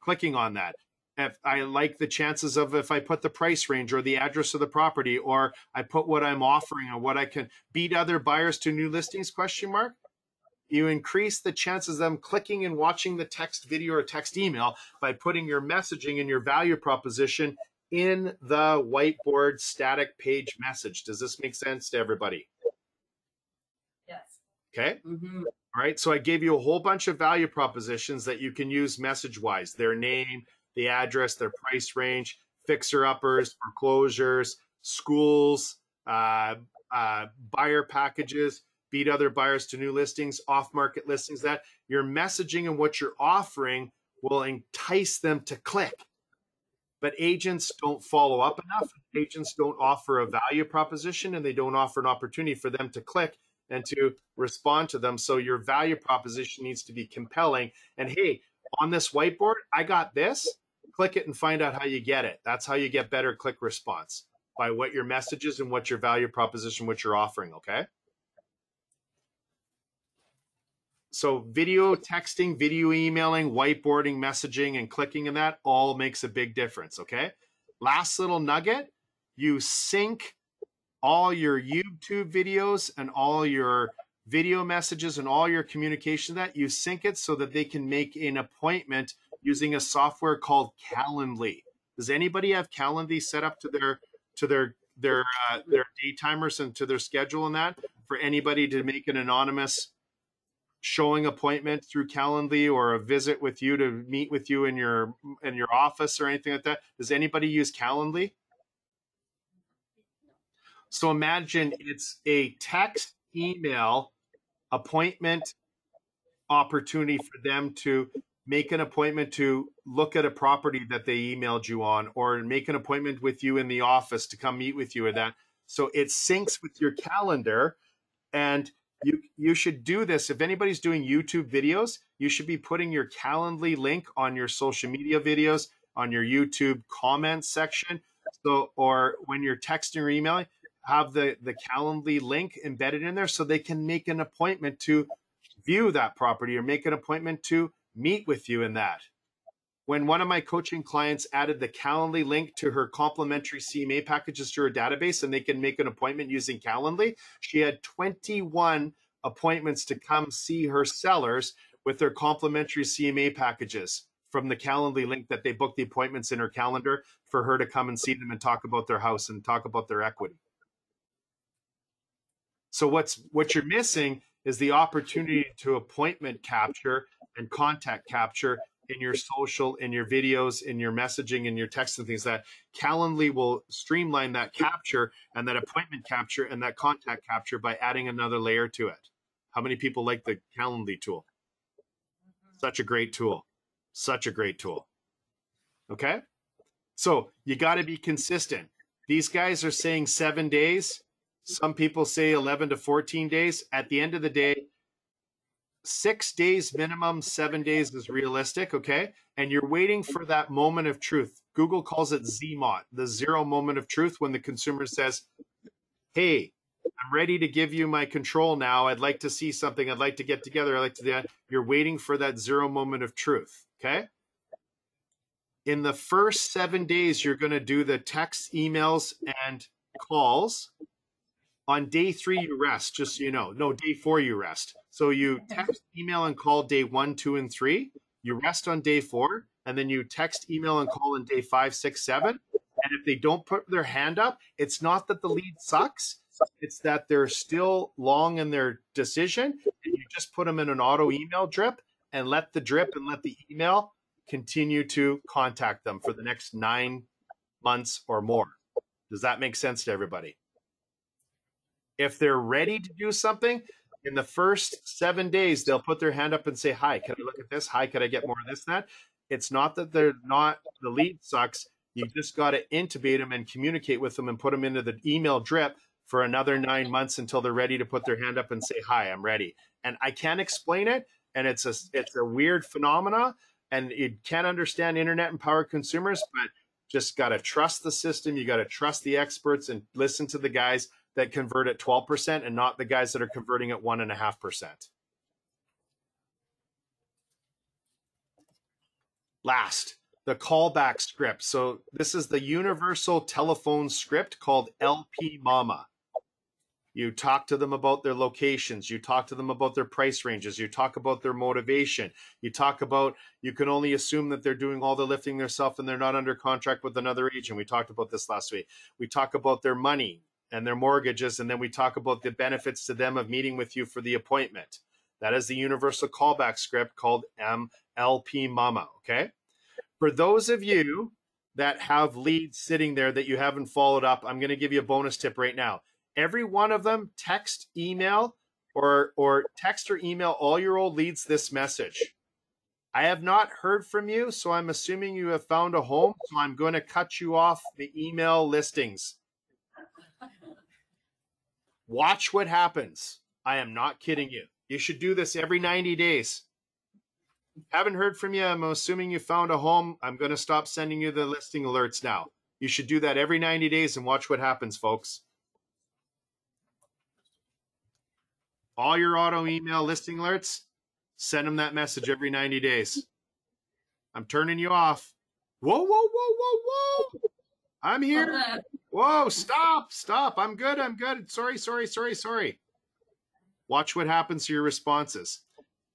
clicking on that. If I like the chances of if I put the price range or the address of the property or I put what I'm offering or what I can beat other buyers to new listings question mark you increase the chances of them clicking and watching the text video or text email by putting your messaging and your value proposition in the whiteboard static page message. Does this make sense to everybody? Yes. Okay. Mm-hmm. All right. So I gave you a whole bunch of value propositions that you can use message wise their name, the address, their price range, fixer uppers, foreclosures, schools, uh, uh, buyer packages beat other buyers to new listings, off market listings, that your messaging and what you're offering will entice them to click. But agents don't follow up enough. Agents don't offer a value proposition and they don't offer an opportunity for them to click and to respond to them. So your value proposition needs to be compelling. And hey, on this whiteboard, I got this. Click it and find out how you get it. That's how you get better click response by what your message is and what your value proposition, what you're offering. Okay. so video texting, video emailing, whiteboarding, messaging, and clicking and that all makes a big difference. Okay. Last little nugget you sync all your YouTube videos and all your video messages and all your communication that you sync it so that they can make an appointment using a software called Calendly. Does anybody have Calendly set up to their to their their uh, their day timers and to their schedule and that for anybody to make an anonymous showing appointment through Calendly or a visit with you to meet with you in your in your office or anything like that? Does anybody use Calendly? So imagine it's a text email appointment opportunity for them to make an appointment to look at a property that they emailed you on or make an appointment with you in the office to come meet with you or that. So it syncs with your calendar and you you should do this. If anybody's doing youtube videos you should be putting your calendly link on your social media videos on your youtube comment section. So or when you're texting or emailing have the the calendly link embedded in there so they can make an appointment to view that property or make an appointment to meet with you in that. When one of my coaching clients added the Calendly link to her complimentary CMA packages to her database and they can make an appointment using Calendly, she had 21 appointments to come see her sellers with their complimentary CMA packages from the Calendly link that they booked the appointments in her calendar for her to come and see them and talk about their house and talk about their equity. So what's what you're missing is the opportunity to appointment capture and contact capture in your social, in your videos, in your messaging, in your text and things that Calendly will streamline that capture and that appointment capture and that contact capture by adding another layer to it. How many people like the Calendly tool? Mm-hmm. Such a great tool. Such a great tool. Okay? So you got to be consistent. These guys are saying seven days. Some people say 11 to 14 days. At the end of the day, six days minimum, seven days is realistic, okay? And you're waiting for that moment of truth. Google calls it ZMOT, the zero moment of truth, when the consumer says, Hey, I'm ready to give you my control now. I'd like to see something. I'd like to get together. I'd like to do that. You're waiting for that zero moment of truth, okay? In the first seven days, you're going to do the text, emails, and calls on day three, you rest, just so you know. No, day four, you rest. So you text, email, and call day one, two, and three. You rest on day four, and then you text, email, and call on day five, six, seven. And if they don't put their hand up, it's not that the lead sucks. It's that they're still long in their decision. And you just put them in an auto email drip and let the drip and let the email continue to contact them for the next nine months or more. Does that make sense to everybody? If they're ready to do something, in the first seven days, they'll put their hand up and say, Hi, can I look at this? Hi, can I get more of this, that? It's not that they're not, the lead sucks. You just got to intubate them and communicate with them and put them into the email drip for another nine months until they're ready to put their hand up and say, Hi, I'm ready. And I can't explain it. And it's a, it's a weird phenomena. And you can't understand internet empowered consumers, but just got to trust the system. You got to trust the experts and listen to the guys that convert at 12% and not the guys that are converting at 1.5%. Last, the callback script. So this is the universal telephone script called LP Mama. You talk to them about their locations. You talk to them about their price ranges. You talk about their motivation. You talk about you can only assume that they're doing all the lifting themselves and they're not under contract with another agent. We talked about this last week. We talk about their money and their mortgages, and then we talk about the benefits to them of meeting with you for the appointment. That is the universal callback script called MLP Mama. Okay. For those of you that have leads sitting there that you haven't followed up, I'm going to give you a bonus tip right now. Every one of them, text, email, or or text or email all your old leads this message. I have not heard from you, so I'm assuming you have found a home. So I'm going to cut you off the email listings. Watch what happens. I am not kidding you. You should do this every 90 days. Haven't heard from you. I'm assuming you found a home. I'm going to stop sending you the listing alerts now. You should do that every 90 days and watch what happens, folks. All your auto email listing alerts, send them that message every 90 days. I'm turning you off. Whoa, whoa, whoa, whoa, whoa. I'm here. Whoa, stop, stop. I'm good. I'm good. Sorry, sorry, sorry, sorry. Watch what happens to your responses.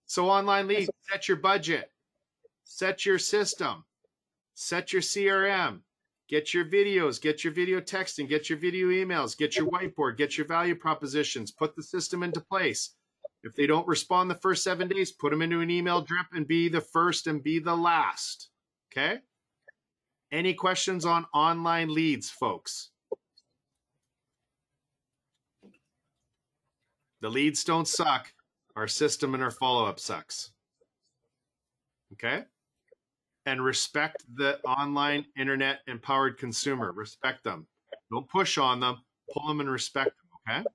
So, online lead, set your budget, set your system, set your CRM, get your videos, get your video texting, get your video emails, get your whiteboard, get your value propositions, put the system into place. If they don't respond the first seven days, put them into an email drip and be the first and be the last. Okay. Any questions on online leads, folks? The leads don't suck. Our system and our follow up sucks. Okay. And respect the online internet empowered consumer. Respect them. Don't push on them. Pull them and respect them. Okay.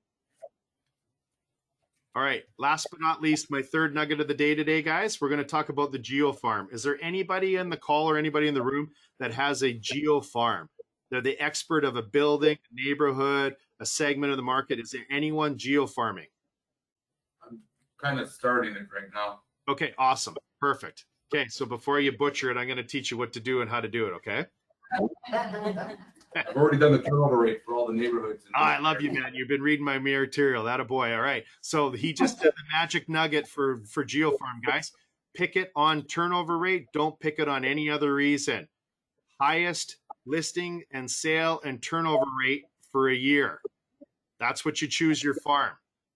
All right. Last but not least, my third nugget of the day today, guys, we're going to talk about the geo farm. Is there anybody in the call or anybody in the room that has a geo farm? They're the expert of a building, a neighborhood, a segment of the market. Is there anyone geo farming? I'm kind of starting it right now. Okay, awesome. Perfect. Okay, so before you butcher it, I'm going to teach you what to do and how to do it, okay? I've already done the turnover rate for all the neighborhoods. Oh, I love you, man. You've been reading my material. That a boy. All right. So he just did the magic nugget for for GeoFarm, guys. Pick it on turnover rate. Don't pick it on any other reason. Highest listing and sale and turnover rate for a year. That's what you choose your farm.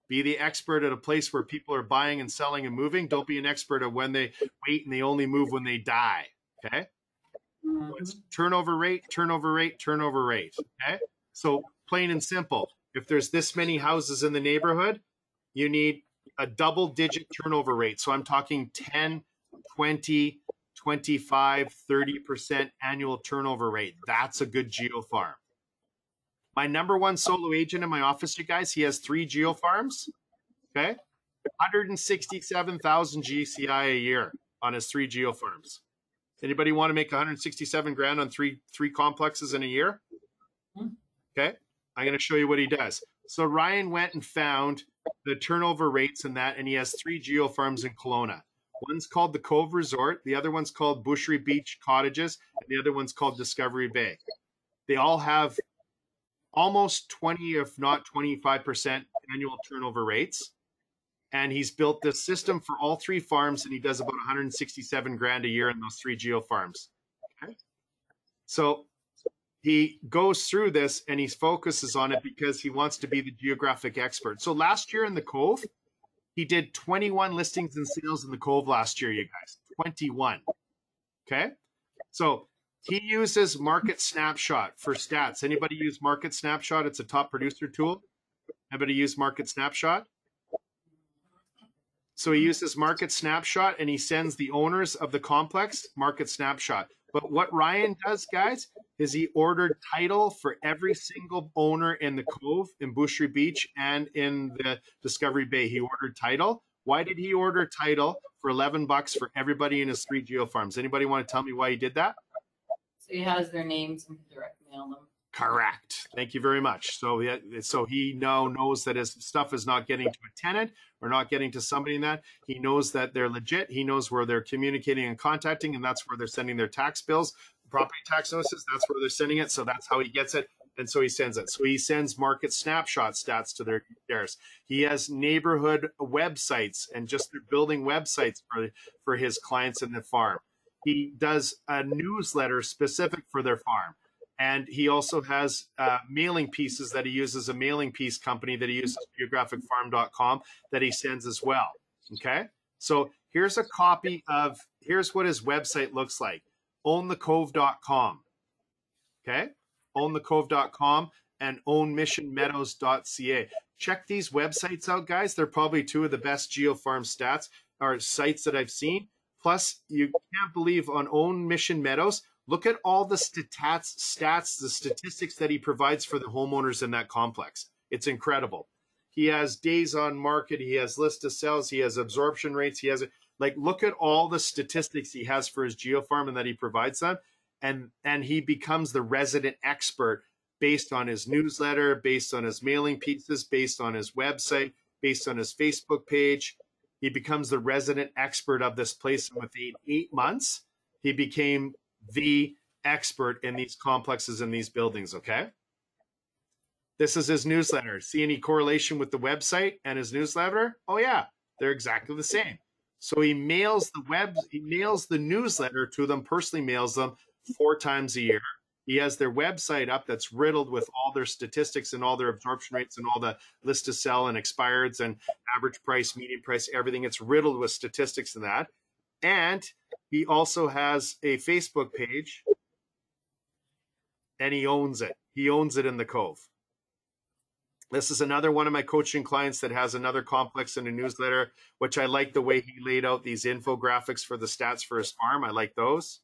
Be the expert at a place where people are buying and selling and moving. Don't be an expert at when they wait and they only move when they die. Okay. So it's mm-hmm. turnover rate, turnover rate, turnover rate. Okay. So plain and simple. If there's this many houses in the neighborhood, you need a double digit turnover rate. So I'm talking 10, 20, 25, 30% annual turnover rate. That's a good geo farm. My number one solo agent in my office, you guys, he has three geo farms. Okay. 167,000 GCI a year on his three geo farms. Anybody want to make 167 grand on three three complexes in a year? Hmm. Okay, I'm going to show you what he does. So Ryan went and found the turnover rates in that, and he has three geo farms in Kelowna. One's called the Cove Resort, the other one's called Boucherie Beach Cottages, and the other one's called Discovery Bay. They all have almost 20, if not 25% annual turnover rates and he's built this system for all three farms and he does about 167 grand a year in those three geo farms. Okay. So he goes through this and he focuses on it because he wants to be the geographic expert. So last year in the cove he did 21 listings and sales in the cove last year you guys 21 okay? So he uses market snapshot for stats. Anybody use market snapshot? It's a top producer tool. Anybody use market snapshot so he uses Market Snapshot and he sends the owners of the complex Market Snapshot. But what Ryan does, guys, is he ordered title for every single owner in the Cove, in Boucherie Beach, and in the Discovery Bay. He ordered title. Why did he order title for 11 bucks for everybody in his three geo farms? Anybody want to tell me why he did that? So he has their names and direct mail them. Correct. Thank you very much. So, so he now knows that his stuff is not getting to a tenant or not getting to somebody in that. He knows that they're legit. He knows where they're communicating and contacting, and that's where they're sending their tax bills, property tax notices. That's where they're sending it. So that's how he gets it. And so he sends it. So he sends market snapshot stats to their theirs. He has neighborhood websites and just they're building websites for, for his clients in the farm. He does a newsletter specific for their farm and he also has uh, mailing pieces that he uses a mailing piece company that he uses geographicfarm.com that he sends as well okay? So here's a copy of here's what his website looks like. ownthecove.com okay? ownthecove.com and ownmissionmeadows.ca check these websites out guys. They're probably two of the best geofarm stats or sites that i've seen. Plus you can't believe on own mission meadows Look at all the stats, stats, the statistics that he provides for the homeowners in that complex. It's incredible. He has days on market. He has list of sales. He has absorption rates. He has like look at all the statistics he has for his geofarm and that he provides them, and and he becomes the resident expert based on his newsletter, based on his mailing pieces, based on his website, based on his Facebook page. He becomes the resident expert of this place. And within eight months, he became the expert in these complexes and these buildings, okay? This is his newsletter. See any correlation with the website and his newsletter? Oh yeah, they're exactly the same. So he mails the web he mails the newsletter to them, personally mails them four times a year. He has their website up that's riddled with all their statistics and all their absorption rates and all the list to sell and expireds and average price, median price, everything. It's riddled with statistics and that. And he also has a Facebook page and he owns it. He owns it in the Cove. This is another one of my coaching clients that has another complex in a newsletter, which I like the way he laid out these infographics for the stats for his farm. I like those.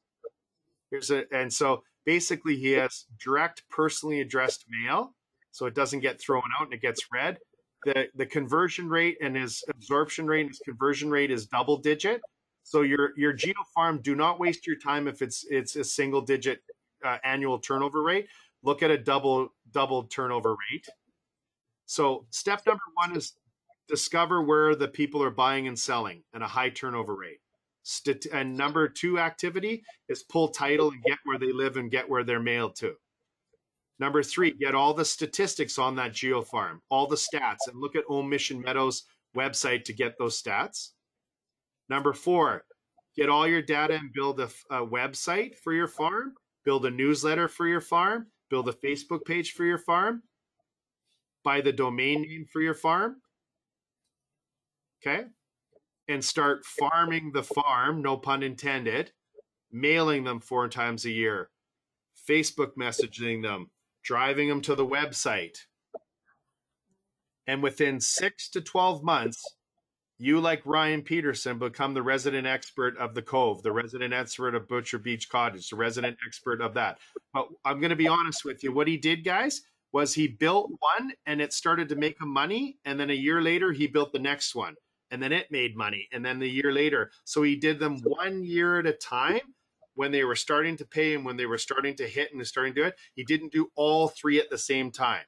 Here's a, and so basically he has direct personally addressed mail, so it doesn't get thrown out and it gets read. The the conversion rate and his absorption rate and his conversion rate is double digit. So your your geo farm, do not waste your time if it's it's a single digit uh, annual turnover rate. Look at a double double turnover rate. So step number one is discover where the people are buying and selling and a high turnover rate. And number two activity is pull title and get where they live and get where they're mailed to. Number three, get all the statistics on that geo farm, all the stats, and look at Old Mission Meadows website to get those stats. Number four, get all your data and build a, a website for your farm, build a newsletter for your farm, build a Facebook page for your farm, buy the domain name for your farm. Okay. And start farming the farm, no pun intended, mailing them four times a year, Facebook messaging them, driving them to the website. And within six to 12 months, you, like Ryan Peterson, become the resident expert of the Cove, the resident expert of Butcher Beach Cottage, the resident expert of that. But I'm going to be honest with you. What he did, guys, was he built one and it started to make him money. And then a year later, he built the next one and then it made money. And then the year later. So he did them one year at a time when they were starting to pay and when they were starting to hit and starting to do it. He didn't do all three at the same time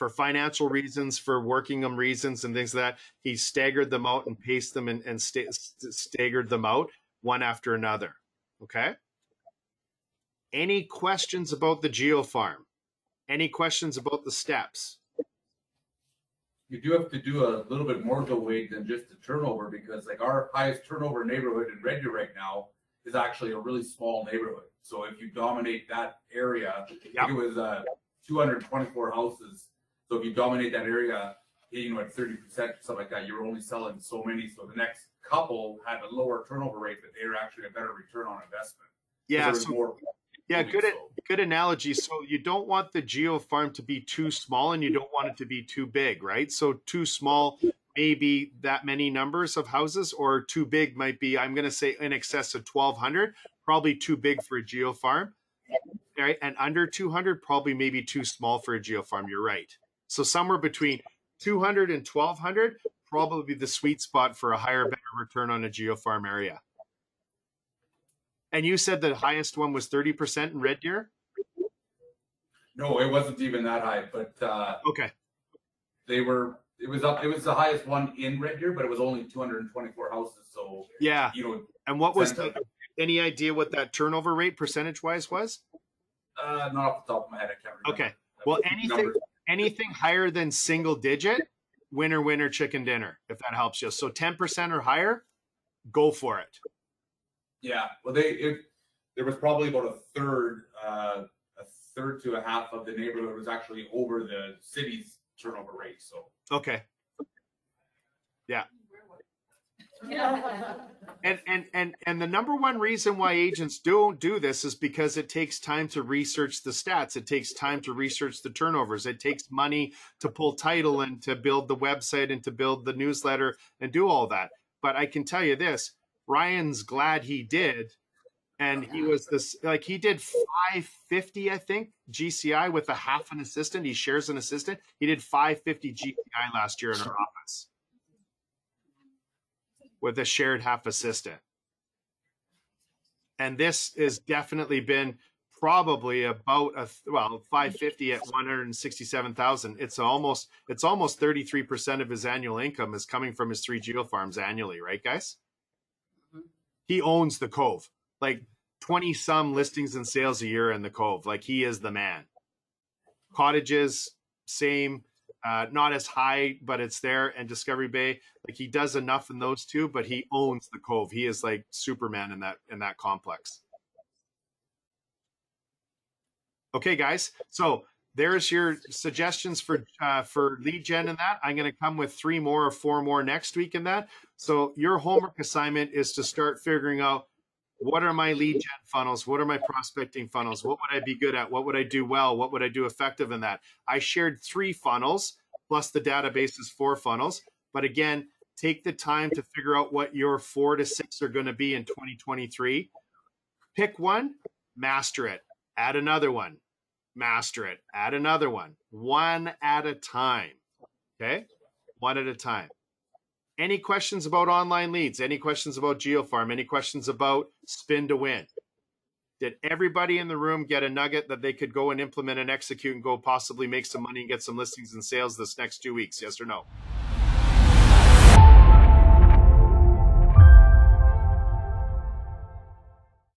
for financial reasons, for working them reasons, and things like that. He staggered them out and paced them and, and st- staggered them out one after another. Okay. Any questions about the geo farm? Any questions about the steps? You do have to do a little bit more of a weight than just the turnover because like our highest turnover neighborhood in Red Deer right now is actually a really small neighborhood. So if you dominate that area, Yep. it was uh, 224 houses. So if you dominate that area, you know, at 30% or stuff like that, you're only selling so many. So the next couple had a lower turnover rate, but they were actually a better return on investment. Yeah, so more yeah, good so. good analogy. So you don't want the geo farm to be too small and you don't want it to be too big, right? So too small maybe that many numbers of houses or too big might be I'm going to say in excess of 1200, probably too big for a geo farm. Right? And under 200 probably maybe too small for a geo farm, you're right. So somewhere between 200 and 1200 probably the sweet spot for a higher better return on a geo farm area. And you said the highest one was 30% in Red Deer? No, it wasn't even that high, but uh, Okay. they were. It was up. It was the highest one in Red Deer, but it was only 224 houses. So Yeah. you know, And what was the, any idea what that turnover rate percentage wise was? uh, not off the top of my head, I can't remember. Okay. Well, anything numbers- anything higher than single digit, winner winner chicken dinner, if that helps you. So 10% or higher, go for it. Yeah. Well, they it, there was probably about a third, uh, a third to a half of the neighborhood was actually over the city's turnover rate. So Okay. Yeah. And and and and the number one reason why agents don't do this is because it takes time to research the stats. It takes time to research the turnovers. It takes money to pull title and to build the website and to build the newsletter and do all that. But I can tell you this, Ryan's glad he did. And he was this like he did 550, I think, GCI with a half an assistant. He shares an assistant. He did 550 GCI last year in our office with a shared half assistant. And this has definitely been probably about a well 550 at 167,000. It's almost it's almost 33% of his annual income is coming from his three geo farms annually, right guys? Mhm. He owns the Cove. Like 20 some listings and sales a year in the Cove. Like he is the man. Cottages same uh, not as high, but it's there. And Discovery Bay, like he does enough in those two, but he owns the Cove. He is like Superman in that in that complex. Okay, guys. So there's your suggestions for uh, for lead gen in that. I'm going to come with three more or four more next week in that. So your homework assignment is to start figuring out what are my lead gen funnels? What are my prospecting funnels? What would I be good at? What would I do well? What would I do effective in that? I shared three funnels plus the database is four funnels. But again, take the time to figure out what your four to six are going to be in 2023. Pick one, master it, add another one, master it, add another one, one at a time. Okay, one at a time. Any questions about online leads? Any questions about GeoFarm? Any questions about spin to win? Did everybody in the room get a nugget that they could go and implement and execute and go possibly make some money and get some listings and sales this next two weeks? Yes or no?